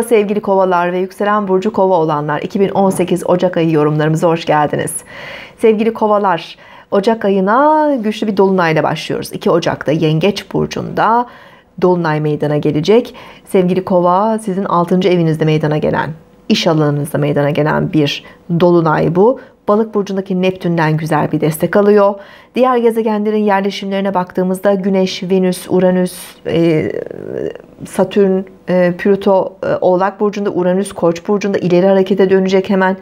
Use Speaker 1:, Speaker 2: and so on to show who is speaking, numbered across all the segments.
Speaker 1: Sevgili kovalar ve yükselen burcu kova olanlar 2018 Ocak ayı yorumlarımıza hoş geldiniz. Sevgili kovalar Ocak ayına güçlü bir dolunayla başlıyoruz. 2 Ocak'ta Yengeç burcunda dolunay meydana gelecek. Sevgili kova sizin 6. evinizde meydana gelen iş alanınızda meydana gelen bir dolunay bu. Balık burcundaki Neptün'den güzel bir destek alıyor. Diğer gezegenlerin yerleşimlerine baktığımızda Güneş, Venüs, Uranüs, e, Satürn, Plüto e, Oğlak burcunda, Uranüs Koç burcunda ileri harekete dönecek hemen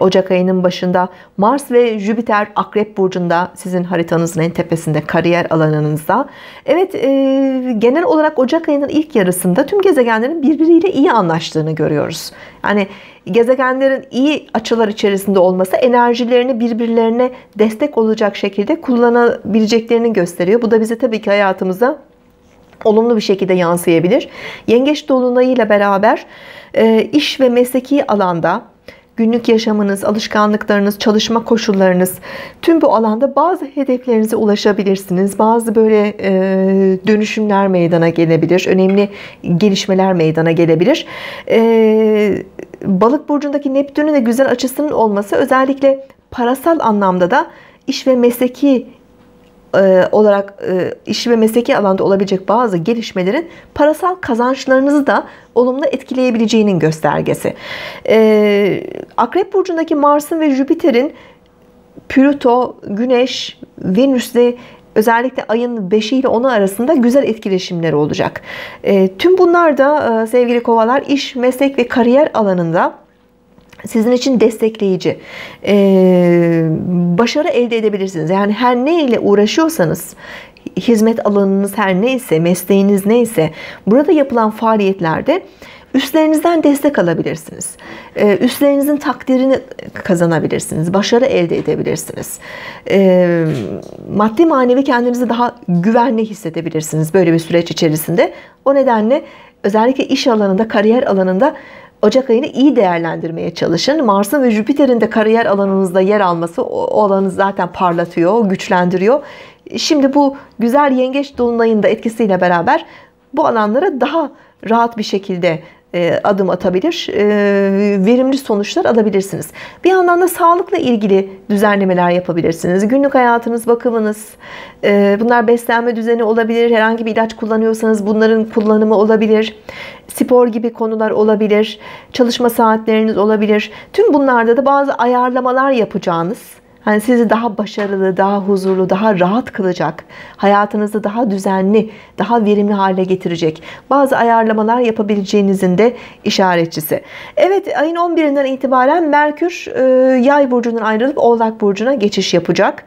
Speaker 1: Ocak ayının başında. Mars ve Jüpiter Akrep burcunda sizin haritanızın en tepesinde kariyer alanınızda. Evet genel olarak Ocak ayının ilk yarısında tüm gezegenlerin birbiriyle iyi anlaştığını görüyoruz. Yani gezegenlerin iyi açılar içerisinde olması enerjilerini birbirlerine destek olacak şekilde kullanabileceklerini gösteriyor. Bu da bize tabii ki hayatımıza olumlu bir şekilde yansıyabilir. Yengeç dolunayıyla beraber e, iş ve mesleki alanda günlük yaşamınız, alışkanlıklarınız, çalışma koşullarınız tüm bu alanda bazı hedeflerinize ulaşabilirsiniz. Bazı böyle e, dönüşümler meydana gelebilir. Önemli gelişmeler meydana gelebilir. E, Balık burcundaki Neptün'ün de güzel açısının olması özellikle parasal anlamda da iş ve mesleki e, olarak e, iş ve mesleki alanda olabilecek bazı gelişmelerin parasal kazançlarınızı da olumlu etkileyebileceğinin göstergesi. E, Akrep burcundaki Mars'ın ve Jüpiter'in Plüto, Güneş, Venüs'le özellikle ayın 5'i ile 10'u arasında güzel etkileşimleri olacak. Tüm bunlar da sevgili kovalar iş, meslek ve kariyer alanında sizin için destekleyici başarı elde edebilirsiniz. Yani her ne ile uğraşıyorsanız hizmet alanınız her neyse mesleğiniz neyse burada yapılan faaliyetlerde üstlerinizden destek alabilirsiniz. Üstlerinizin takdirini kazanabilirsiniz. Başarı elde edebilirsiniz. Maddi manevi kendinizi daha güvenli hissedebilirsiniz böyle bir süreç içerisinde. O nedenle özellikle iş alanında, kariyer alanında Ocak ayını iyi değerlendirmeye çalışın. Mars'ın ve Jüpiter'in de kariyer alanınızda yer alması o alanı zaten parlatıyor, güçlendiriyor. Şimdi bu güzel yengeç dolunayında etkisiyle beraber bu alanlara daha rahat bir şekilde adım atabilir, e, verimli sonuçlar alabilirsiniz. Bir yandan da sağlıkla ilgili düzenlemeler yapabilirsiniz. Günlük hayatınız, bakımınız, e, bunlar beslenme düzeni olabilir. Herhangi bir ilaç kullanıyorsanız bunların kullanımı olabilir. Spor gibi konular olabilir. Çalışma saatleriniz olabilir. Tüm bunlarda da bazı ayarlamalar yapacağınız Hani sizi daha başarılı, daha huzurlu, daha rahat kılacak, hayatınızı daha düzenli, daha verimli hale getirecek bazı ayarlamalar yapabileceğinizin de işaretçisi. Evet ayın 11'inden itibaren Merkür e, Yay burcundan ayrılıp Oğlak burcuna geçiş yapacak.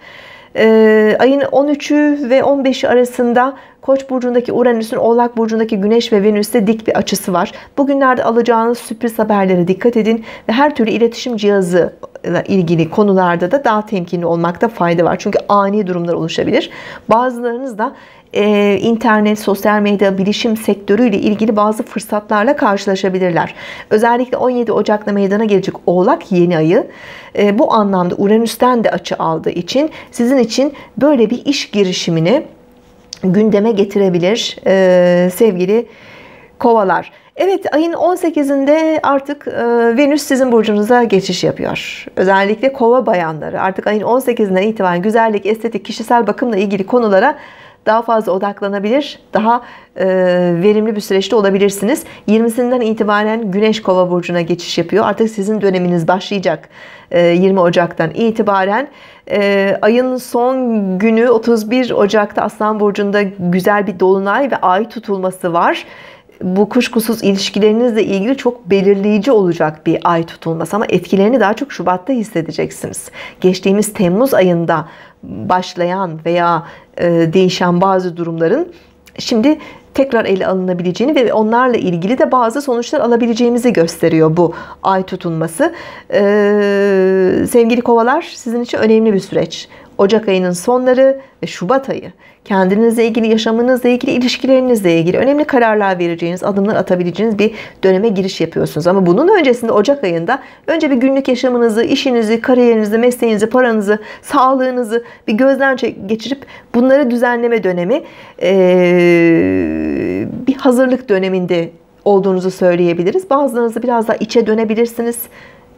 Speaker 1: E, ayın 13'ü ve 15'i arasında Koç burcundaki Uranüs'ün Oğlak burcundaki Güneş ve Venüs'te dik bir açısı var. Bugünlerde alacağınız sürpriz haberlere dikkat edin ve her türlü iletişim cihazı ile ilgili konularda da daha temkinli olmakta fayda var. Çünkü ani durumlar oluşabilir. Bazılarınız da e, internet, sosyal medya, bilişim sektörüyle ilgili bazı fırsatlarla karşılaşabilirler. Özellikle 17 Ocak'ta meydana gelecek Oğlak yeni ayı e, bu anlamda Uranüs'ten de açı aldığı için sizin için böyle bir iş girişimini gündeme getirebilir e, sevgili kovalar. Evet ayın 18'inde artık e, Venüs sizin burcunuza geçiş yapıyor. Özellikle kova bayanları artık ayın 18'inden itibaren güzellik, estetik, kişisel bakımla ilgili konulara daha fazla odaklanabilir, daha e, verimli bir süreçte olabilirsiniz. 20'sinden itibaren Güneş Kova burcuna geçiş yapıyor. Artık sizin döneminiz başlayacak. E, 20 Ocak'tan itibaren e, ayın son günü 31 Ocak'ta Aslan burcunda güzel bir dolunay ve ay tutulması var bu kuşkusuz ilişkilerinizle ilgili çok belirleyici olacak bir ay tutulması ama etkilerini daha çok Şubat'ta hissedeceksiniz. Geçtiğimiz Temmuz ayında başlayan veya e, değişen bazı durumların şimdi tekrar ele alınabileceğini ve onlarla ilgili de bazı sonuçlar alabileceğimizi gösteriyor bu ay tutulması. Ee, sevgili kovalar sizin için önemli bir süreç. Ocak ayının sonları ve Şubat ayı kendinizle ilgili, yaşamınızla ilgili, ilişkilerinizle ilgili önemli kararlar vereceğiniz, adımlar atabileceğiniz bir döneme giriş yapıyorsunuz. Ama bunun öncesinde Ocak ayında önce bir günlük yaşamınızı, işinizi, kariyerinizi, mesleğinizi, paranızı, sağlığınızı bir gözden geçirip bunları düzenleme dönemi bir hazırlık döneminde olduğunuzu söyleyebiliriz. Bazılarınızı biraz daha içe dönebilirsiniz.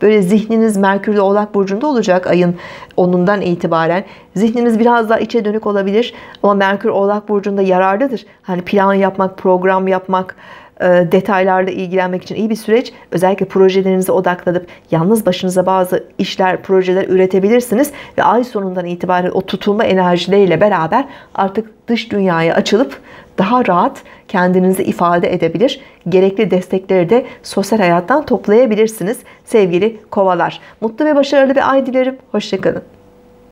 Speaker 1: Böyle zihniniz Merkür'de Oğlak Burcu'nda olacak ayın 10'undan itibaren. Zihniniz biraz daha içe dönük olabilir ama Merkür Oğlak Burcu'nda yararlıdır. Hani plan yapmak, program yapmak, e, detaylarla ilgilenmek için iyi bir süreç. Özellikle projelerinize odaklanıp yalnız başınıza bazı işler, projeler üretebilirsiniz ve ay sonundan itibaren o tutulma enerjileriyle beraber artık dış dünyaya açılıp daha rahat kendinizi ifade edebilir. Gerekli destekleri de sosyal hayattan toplayabilirsiniz sevgili kovalar. Mutlu ve başarılı bir ay dilerim. Hoşçakalın.